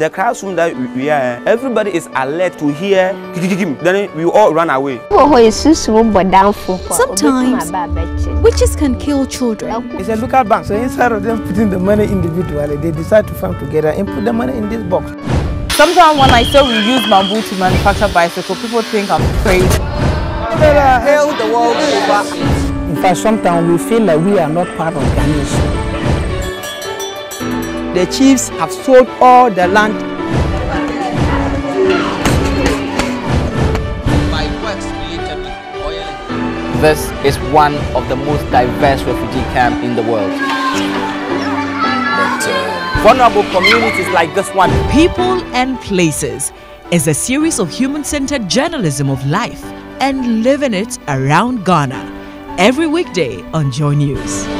The classroom that we- we are, everybody is alert to hear. Then we all run away. Sometimes witches can kill children. It's a local bank, so instead of them putting the money individually, they decide to farm together and put the money in this box. Sometimes when I say we use bamboo to manufacture bicycle, people think I'm crazy. Hail the world over. In fact, sometimes we feel like we are not part of Ghanaians. The chiefs have sold all the land. This is one of the most diverse refugee camps in the world. Uh, Vulnerable communities like this one People and Places is a series of human centered journalism of life and living it around Ghana. Every weekday on Joy News.